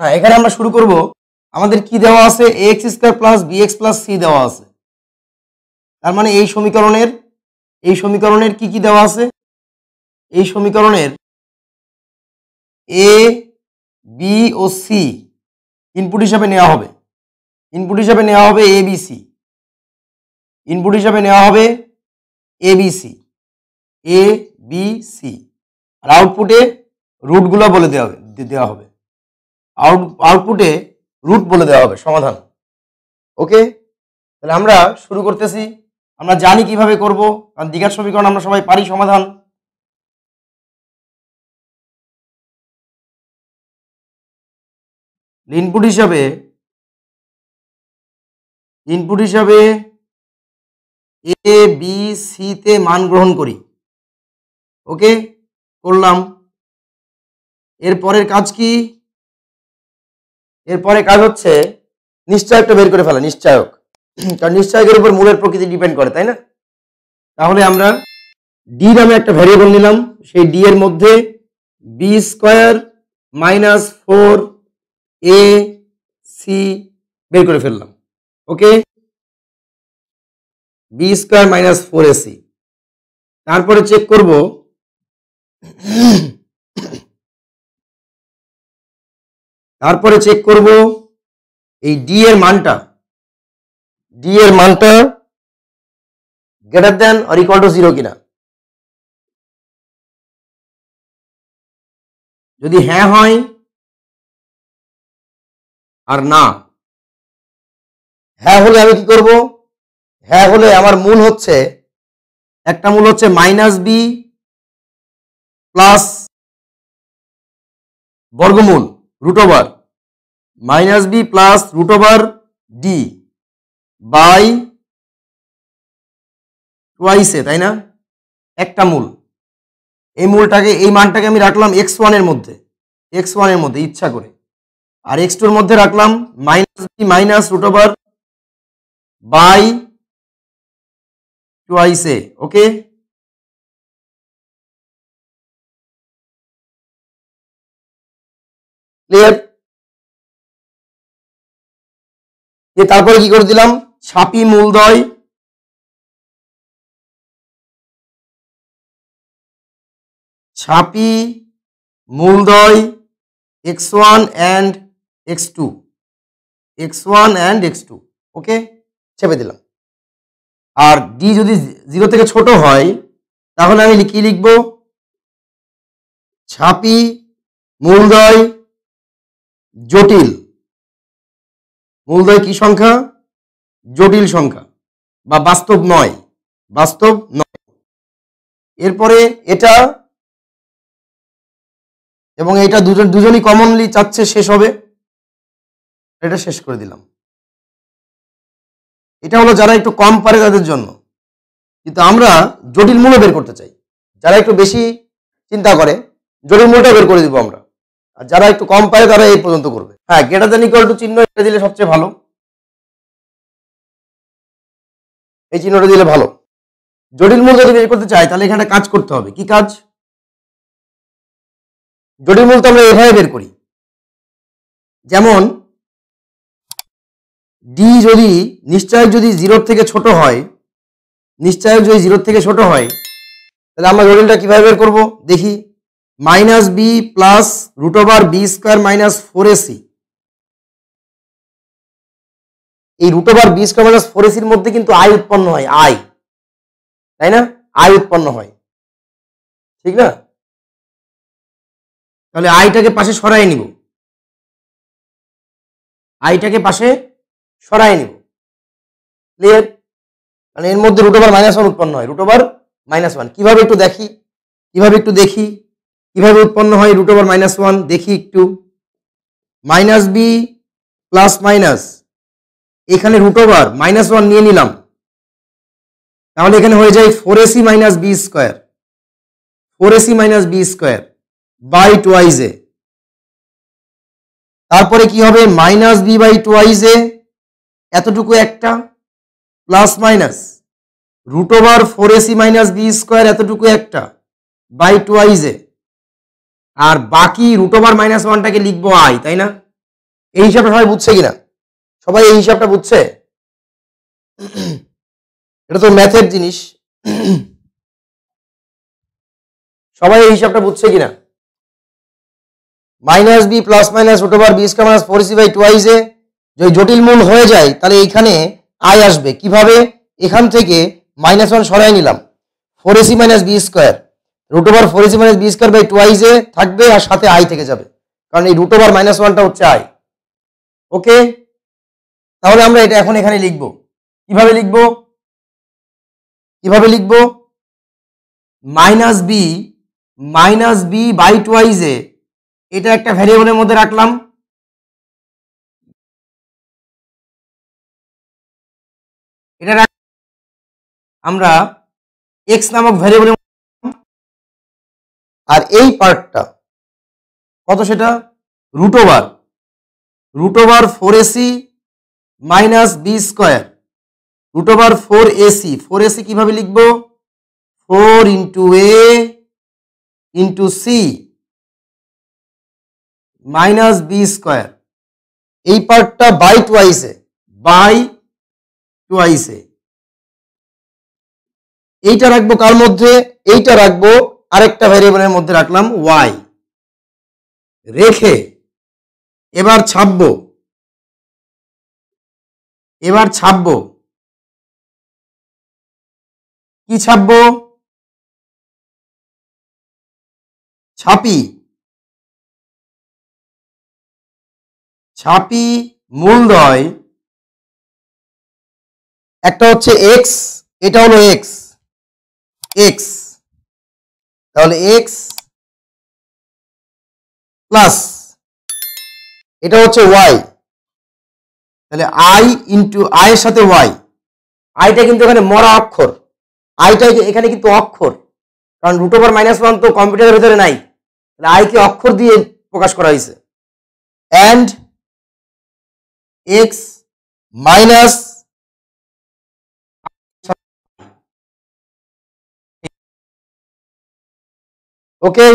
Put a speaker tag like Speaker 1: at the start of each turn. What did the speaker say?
Speaker 1: হ্যাঁ এখানে আমরা শুরু করব। আমাদের কি দেওয়া আছে? X square plus B X plus C দেওয়া আছে। তার মানে এই সমীকরণের এই সমীকরণের কি কি দেওয়া আছে? এই সমীকরণের এ বি ও সি ইনপুট হিসাবে নেওয়া হবে। ইনপুট হিসাবে নেওয়া হবে এ বি সি ইনপুট হিসাবে নেওয়া হবে A B C A B C আর আউটপুটে রুটগুলো বলে দেওয়া হবে দেওয়া হবে। আউট আউটপুটে রুট বলে দেওয়া হবে, সমাধান। ওকে তাহলে আমরা শুরু করতেছি। আমরা জানি কীভাবে করব, কারণ দীঘার সমীকরণ আমরা সবাই পারি সমাধান। ইনপুট হিসাবে ইনপুট হিসাবে এ বি সিতে মান গ্রহণ করি। ওকে করলাম। এর পরের কাজ কি? এরপরে কাজ হচ্ছে নিশ্চয়কটা বের করে ফেলা, নিশ্চয়ক। কারণ নিশ্চয়কের উপর মূলের প্রকৃতি ডিপেন্ড করে, তাই না? তাহলে আমরা ডি নামে একটা ভ্যারিয়েবল নিলাম, সেই ডি এর মধ্যে B square minus four A C বের করে ফেললাম okay B square minus four A C তারপরে চেক করব তারপরে চেক করব, এই ডি এর মানটা। ডি এর মানটা greater than or equal to zero কিনা। যদি হ্যাঁ হয় আর না হ্যাঁ হলে আমি কি করব? হ্যাঁ হলে আমার মূল হচ্ছে, একটা মূল হচ্ছে মাইনাস বি প্লাস বর্গমূল। Root over minus B plus root over D by টুয়াইসে তাই না? একটা মূল। এই মূলটাকে, এই মানটাকে আমি রাখলাম এক্স ওয়ানের মধ্যে। এক্স ওয়ানের মধ্যে, ইচ্ছা করে। আর এক্স টুর মধ্যে রাখলাম minus B minus root over by টুয়াইসে okay clear তারপরে কি করে দিলাম? ছাপি মূলদয়। ছাপি মূলদয়, X one and X two. X one and X two. Okay? চেপে দিলাম। আর ডি যদি জিরো থেকে ছোট হয়, তাহলে আমি কি লিখব? ছাপি মূলদয় জটিল। মূলদয় কি সংখ্যা? জটিল সংখ্যা বা বাস্তব নয়। বাস্তব নয়। এরপরে এটা এবং এটা দুজন, দুজনই কমনলি চাচ্ছে শেষ হবে। এটা শেষ করে দিলাম। এটা হলো যারা একটু কম পারে তাদের জন্য। কিন্তু আমরা জটিল মূল্য বের করতে চাই। যারা একটু বেশি চিন্তা করে, জটিল মূলটা বের করে দিব আমরা। আর যারা একটু কম পায় তারা এই পর্যন্ত করবে। হ্যাঁ গ্রেটার দেন ইকুয়াল টু চিহ্ন এটা দিলে সবচেয়ে ভালো। এই চিহ্নটা দিলে ভালো। জটিল মূল যদি বের করতে চাই, তাহলে এখানে কাজ করতে হবে। কি কাজ? জটিল মূল তো আমরা এভাবে বের করি। যেমন ডি যদি নিশ্চয় যদি জিরোর থেকে ছোট হয় নিশ্চয় যদি জিরোর থেকে ছোট হয়, তাহলে আমরা জটিলটা কীভাবে বের করব? দেখি। Minus B plus root over B square minus four A C এই root over B square minus four এসির মধ্যে কিন্তু আই উৎপন্ন হয় আই তাই না? আই উৎপন্ন হয়। ঠিক না? তাহলে আইটাকে পাশে সরাই নিব। আইটাকে পাশে সরাই নিব। ক্লিয়ার মানে এর মধ্যে রুট ওভার মাইনাস ওয়ান উৎপন্ন হয় রুট ওভার মাইনাস ওয়ান কীভাবে একটু দেখি? কীভাবে একটু দেখি? কীভাবে উৎপন্ন হয় রুট ওভার মাইনাস ওয়ান দেখি একটু। মাইনাস বি প্লাস মাইনাস এখানে রুট ওভার মাইনাস ওয়ান নিয়ে নিলাম। তাহলে এখানে হয়ে যায় four A C minus B square four A C minus B square by twice A তারপরে কি হবে? Minus B by twice A এতটুকু একটা plus minus root over four A C minus B square এতটুকু একটা বাই টুয়াইজ এ আর বাকি root over minus ওয়ানটাকে লিখব I তাই না? এই হিসাবটা সবাই বুঝছে কিনা? সবাই এই হিসাবটা বুঝছে? এটা তো ম্যাথের জিনিস। সবাই এই হিসাবটা বুঝছে কিনা? Minus B plus minus root over B square minus four C by twice A যদি জটিল মূল হয়ে যায়, তাহলে এইখানে আই আসবে। কীভাবে? এখান থেকে মাইনাস ওয়ান সরাই নিলাম। Four A C minus B square root over four A C minus B square by twice A থাকবে আর সাথে আই থেকে যাবে। কারণ এই রুট ওভার মাইনাস ওয়ানটা হচ্ছে আই ওকে? তাহলে আমরা এটা এখন এখানে লিখব। কীভাবে লিখব? কীভাবে লিখব? Minus B minus B by twice A এটা একটা ভ্যারিয়েবলের মধ্যে রাখলাম। এটা আমরা এক্স নামক ভ্যারিয়েবলের আর এই পার্টটা কত সেটা? Root over root over four A C minus B square root over four A C four A C কীভাবে লিখব? Four into A into C minus B square এই পার্টটা বাই টুয়াইসে বাই টুয়াইসে এইটা রাখব কার মধ্যে? এইটা রাখব আরেকটা ভ্যারিয়েবলের মধ্যে রাখলাম ওয়াই রেখে এবার ছাপবো। এবার ছাপবো। কি ছাপবো? ছাপি। ছাপি মূলদয় একটা হচ্ছে এক্স এটা হলো এক্স এক্স তাহলে এক্স প্লাস এটা হচ্ছে ওয়াই তাহলে আই ইন্টু এর সাথে ওয়াই আইটা কিন্তু এখানে মরা অক্ষর আইটা এখানে কিন্তু অক্ষর, কারণ রুট ওভার মাইনাস ওয়ান তো কম্পিউটারের ভেতরে নাই, তাহলে আইকে অক্ষর দিয়ে প্রকাশ করা হয়েছে অ্যান্ড এক্স মাইনাস ওকে